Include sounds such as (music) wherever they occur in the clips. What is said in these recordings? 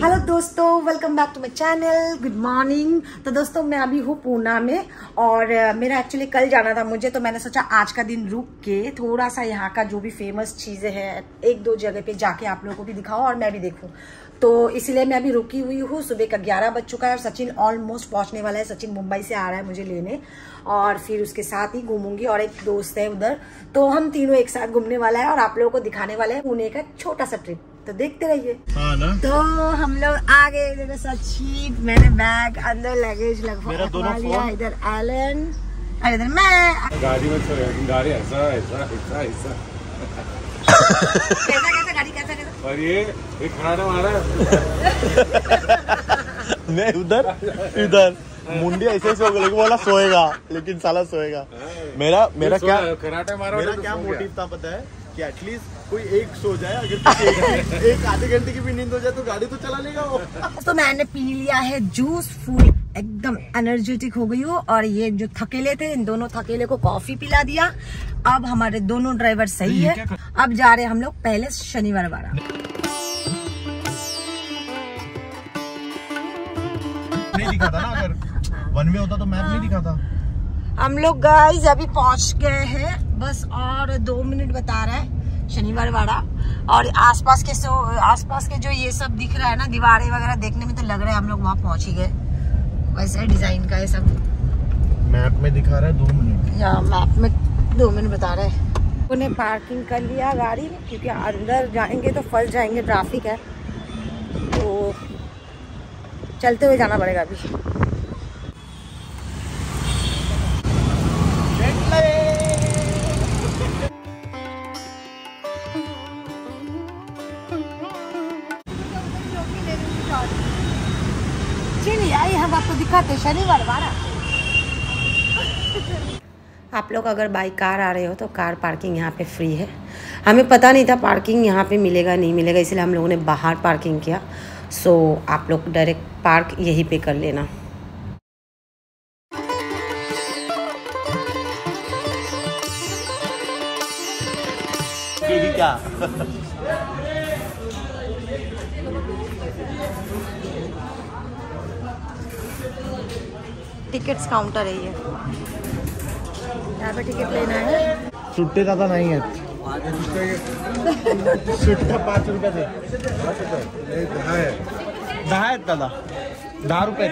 Hello दोस्तों welcome back to my channel good morning तो दोस्तों, मैं अभी हूँ पूना में और मेरा एक्चुअली कल जाना था मुझे तो मैंने सोचा आज का दिन रुक के थोड़ा सा यहाँ का जो भी फ़ेमस चीज़ें हैं, एक दो जगह पे जाके आप लोगों को भी दिखाओ और मैं भी देखूँ। तो इसीलिए मैं अभी रुकी हुई हूँ। सुबह का ग्यारह बज चुका है और सचिन ऑलमोस्ट पहुँचने वाला है। सचिन मुंबई से आ रहा है मुझे लेने और फिर उसके साथ ही घूमूँगी और एक दोस्त है उधर। तो हम तीनों एक साथ घूमने वाला है और आप लोगों को दिखाने वाला है पुणे का छोटा सा ट्रिप तो देखते रहिए। हाँ तो हम लोग आ गए देखो सचिन मैंने बैग अंदर लगेज मेरा लगवा लिया। इधर एलन और इधर मैं। गाड़ी में चले गाड़ी ऐसा ऐसा ऐसा ऐसा। कैसा कैसा गाड़ी कैसा कैसा? और ये ये खराटा मारा मैं उधर इधर। मुंडी ऐसे ऐसे हो गया लेकिन बोला सोएगा लेकिन साला सोएगा। मेरा मेरा क्या मारा मेरा क्या मोटिव था पता है? कि एटलीस्ट कोई एक सो जाए अगर एक, आधे घंटे की भी नींद हो जाए तो गाड़ी तो चला लेगा वो। (laughs) तो मैंने पी लिया है जूस फुल एकदम एनर्जेटिक हो गई हूँ और ये जो थकेले थे इन दोनों थकेले को कॉफ़ी पिला दिया। अब हमारे दोनों ड्राइवर सही है। अब जा रहे हम लोग पहले शनिवार वाला। नहीं दिखा था ना अगर। वन वे होता तो मैप नहीं दिखा था हम लोग गाइस अभी पहुँच गए हैं। बस और दो मिनट बता रहा है। शनिवार वाड़ा और आसपास के सो आसपास के जो ये सब दिख रहा है ना दीवारें वगैरह देखने में तो लग रहा है हम लोग वहाँ पहुँच ही गए। वैसे डिज़ाइन का ये सब। मैप में दिखा रहा है दो मिनट या मैप में दो मिनट बता रहे हैं। उन्हें पार्किंग कर लिया गाड़ी क्योंकि अंदर जाएँगे तो फंस जाएँगे ट्रैफ़िक है। तो चलते हुए जाना पड़ेगा अभी। हम आपको दिखाते शनिवार वाला आप लोग अगर बाई कार आ रहे हो तो कार पार्किंग यहाँ पे फ्री है। हमें पता नहीं था पार्किंग यहाँ पे मिलेगा नहीं मिलेगा इसलिए हम लोगों ने बाहर पार्किंग किया। सो आप लोग डायरेक्ट पार्क यहीं पे कर लेना। क्या? टिकट्स काउंटर है ये। यहाँ पे टिकट लेना है। सुट्टे दादा नाही आहेत सुट्टा पाच रुपयाचे दहा आहेत दादा। दहा रुपये।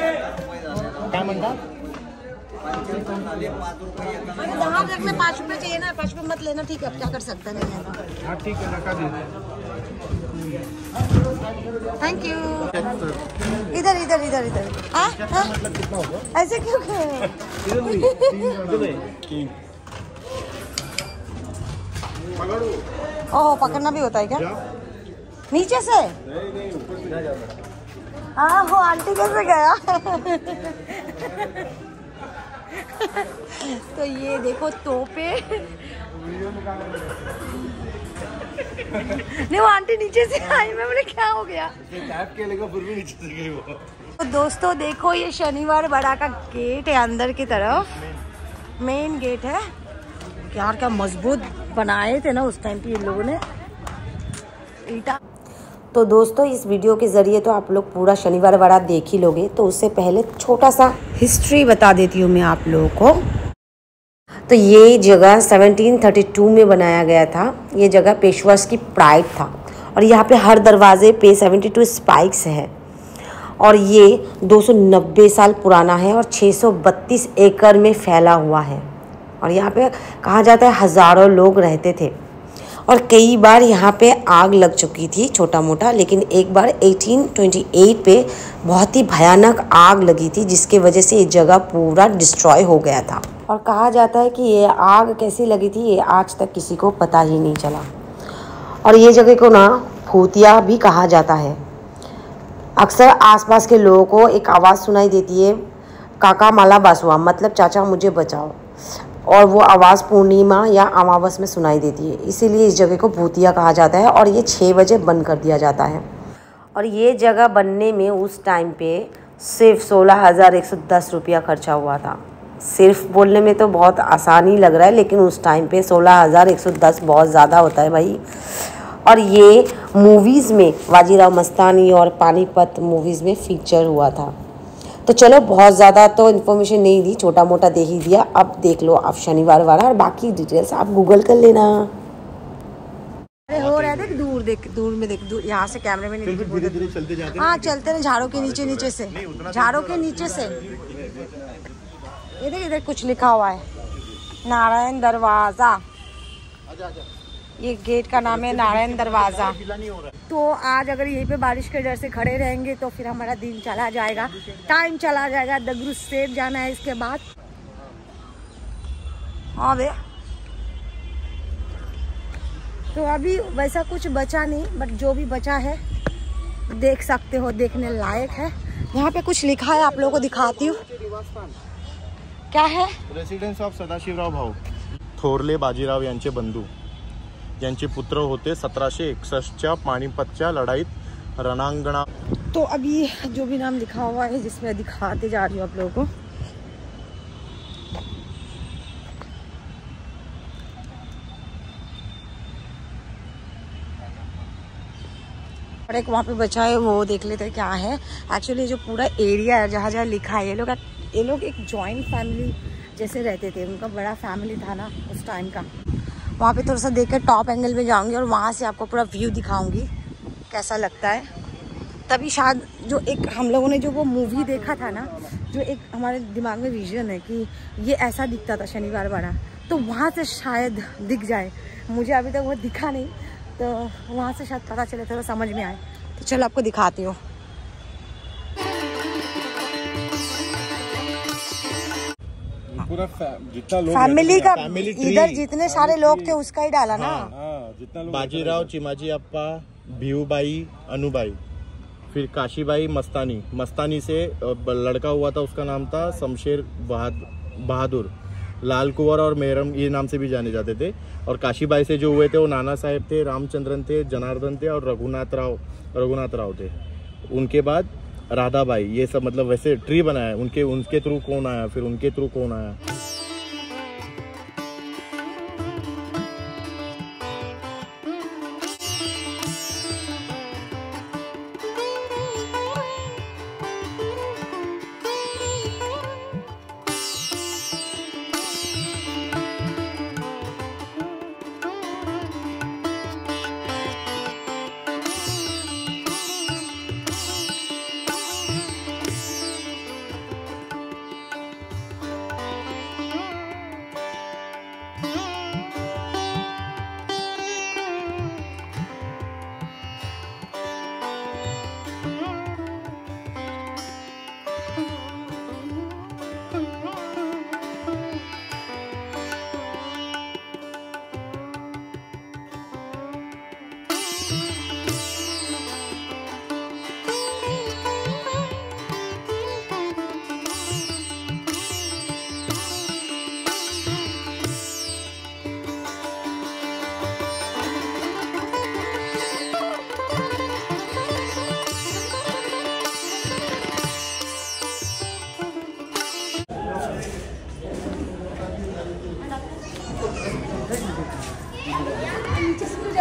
काय म्हणता? दहा पाँच रुपये चाहिए ना पाँच रुपये मत लेना ठीक है अब क्या कर सकते नहीं है हाँ ठीक है रखा दे। थैंक यू इधर इधर इधर इधर। हाँ हाँ। ऐसे क्यों कर (laughs) ओह पकड़ना भी होता है क्या? नीचे से? हाँ वो आंटी कैसे गया? (laughs) तो ये देखो तोपे। नहीं वो आंटी नीचे से आई मैं बोले क्या हो गया? टैप के लेगा फिर भी नीचे से गई वो। तो दोस्तों देखो ये शनिवार बड़ा का गेट है अंदर की तरफ़। मेन गेट है। यार क्या मज़बूत बनाए थे ना उस टाइम पे ये लोगों ने। ईटा। तो दोस्तों इस वीडियो के ज़रिए तो आप लोग पूरा शनिवार वाड़ा देख ही लोगे। तो उससे पहले छोटा सा हिस्ट्री बता देती हूँ मैं आप लोगों को। तो ये जगह 1732 में बनाया गया था। ये जगह पेशवास की प्राइड था। और यहाँ पे हर दरवाजे पे 72 स्पाइक्स है। और ये 290 साल पुराना है और 632 एकड़ में फैला हुआ है। और यहाँ पे कहा जाता है हज़ारों लोग रहते थे। और कई बार यहाँ पे आग लग चुकी थी छोटा मोटा लेकिन एक बार 1828 पे बहुत ही भयानक आग लगी थी, जिसके वजह से ये जगह पूरा डिस्ट्रॉय हो गया था। और कहा जाता है कि ये आग कैसी लगी थी, ये आज तक किसी को पता ही नहीं चला। और ये जगह को ना भूतिया भी कहा जाता है। अक्सर आसपास के लोगों को एक आवाज़ सुनाई देती है, काका माला बासुआ मतलब चाचा मुझे बचाओ। और वो आवाज़ पूर्णिमा या अमावस में सुनाई देती है। इसीलिए इस जगह को भूतिया कहा जाता है और ये छः बजे बंद कर दिया जाता है। और ये जगह बनने में उस टाइम पे सिर्फ़ सोलह हज़ार एक सौ दस रुपया खर्चा हुआ था। सिर्फ़ बोलने में तो बहुत आसानी लग रहा है लेकिन उस टाइम पे सोलह हज़ार एक सौ दस बहुत ज़्यादा होता है भाई। और ये मूवीज़ में वाजीराव मस्तानी और पानीपत मूवीज़ में फीचर हुआ था। तो चलो बहुत ज़्यादा तो इन्फॉर्मेशन नहीं दी छोटा मोटा दे ही दिया। अब देख लो आप शनिवार वाला और बाकी डिटेल्स आप गूगल कर लेना। अरे हो रहा है देख दूर देख दूर में देख दूर यहाँ से कैमरे में नहीं हाँ। चलते ना झाड़ों के नीचे नीचे से। झाड़ों के नीचे से। इधर इधर कुछ लिखा हुआ है। नारायण दरवाज़ा। ये गेट का नाम है नारायण दरवाज़ा। तो आज अगर यहीं पे बारिश के डर से खड़े रहेंगे तो फिर हमारा दिन चला जाएगा। टाइम चला जाएगा दगरू स्टेट जाना है इसके बाद। हाँ बे तो अभी वैसा कुछ बचा नहीं बट जो भी बचा है देख सकते हो देखने लायक है। यहाँ पे कुछ लिखा है आप लोगों को दिखाती हूँ। क्या है? Residence of Sadashivrao Bhau. थोरले Bajirao यांचे बंधू. यांचे पुत्र होते सतराशे एकसष्टच्या पानिपतच्या लढाईत रणांगणा तो अभी जो भी नाम लिखा हुआ है जिसमें दिखाते जा रही हूँ आप लोगों को। और एक वहाँ पे बचा है वो देख लेते हैं क्या है। एक्चुअली जो पूरा एरिया है जहाँ जहाँ लिखा है ये लोग ये लोग एक जॉइंट फैमिली जैसे रहते थे, उनका बड़ा फैमिली था ना उस टाइम का। वहाँ पे थोड़ा सा देख कर टॉप एंगल में जाऊँगी और वहाँ से आपको पूरा व्यू दिखाऊँगी, कैसा लगता है। तभी शायद जो एक हम लोगों ने जो वो मूवी देखा था ना, जो एक हमारे दिमाग में विजन है कि ये ऐसा दिखता था शनिवार वाला तो वहाँ से शायद दिख जाए। मुझे अभी तक वो दिखा नहीं तो वहाँ से शायद पता चले, थोड़ा समझ में आए। तो चलो आपको दिखाती हूँ। पूरा जितना लोग फैमिली का इधर जितने सारे लोग थे उसका ही डाला ना। हाँ जितना लोग बाजीराव चिमाजी अप्पा भिऊबाई अनुबाई फिर काशीबाई मस्तानी। मस्तानी से लड़का हुआ था उसका नाम था शमशेर बहाद बहादुर। लाल कुंवर और मेहरम ये नाम से भी जाने जाते थे। और काशीबाई से जो हुए थे वो नाना साहेब थे रामचंद्रन थे जनार्दन थे और रघुनाथ राव रघुनाथ राव थे। उनके बाद राधाबाई, ये सब मतलब वैसे ट्री बनाया उनके उनके थ्रू कौन आया? फिर उनके थ्रू कौन आया?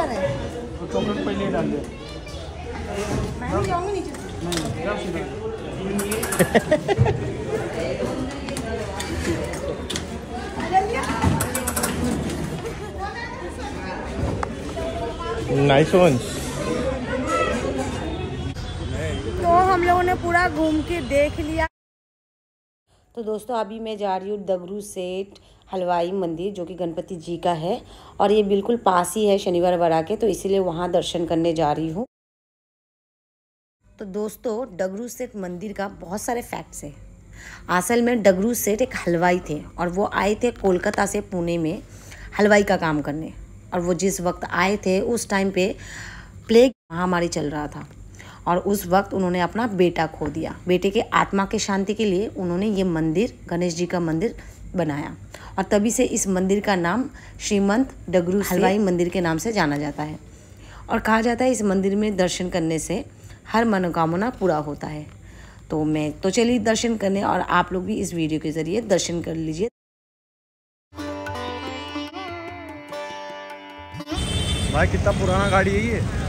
रहे हैं चॉकलेट पहले डाल दे। मैं नहीं जाऊँगी नीचे से। नाइस वंस तो हम लोगों ने पूरा घूम के देख लिया। तो दोस्तों अभी मैं जा रही हूँ दगरू सेठ हलवाई मंदिर, जो कि गणपति जी का है, और ये बिल्कुल पास ही है शनिवार बड़ा के तो इसीलिए वहाँ दर्शन करने जा रही हूँ। तो दोस्तों, डगरू सेठ मंदिर का बहुत सारे फैक्ट्स हैं। असल में डगरू सेठ एक हलवाई थे, और वो आए थे कोलकाता से पुणे में हलवाई का काम करने। और वो जिस वक्त आए थे, उस टाइम पे प्लेग महामारी चल रहा था, और उस वक्त उन्होंने अपना बेटा खो दिया। बेटे के आत्मा के शांति के लिए उन्होंने ये मंदिर, गणेश जी का मंदिर बनाया। और तभी से इस मंदिर का नाम श्रीमंत डगरू हलवाई मंदिर के नाम से जाना जाता है। और कहा जाता है इस मंदिर में दर्शन करने से हर मनोकामना पूरा होता है। तो मैं तो चलिए दर्शन करने और आप लोग भी इस वीडियो के ज़रिए दर्शन कर लीजिए। भाई कितना पुराना गाड़ी है ये।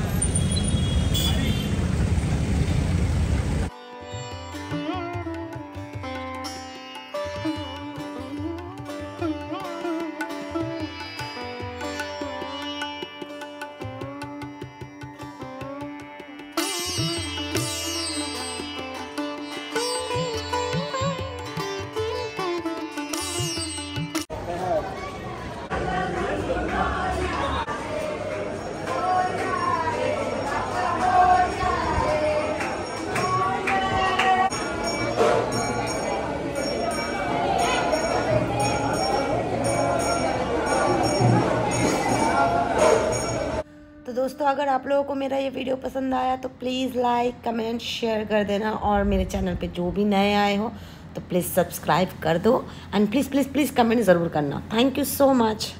दोस्तों, अगर आप लोगों को मेरा ये वीडियो पसंद आया तो प्लीज़ लाइक कमेंट शेयर कर देना। और मेरे चैनल पे जो भी नए आए हो तो प्लीज़ सब्सक्राइब कर दो। And please please please comment ज़रूर करना। Thank you so much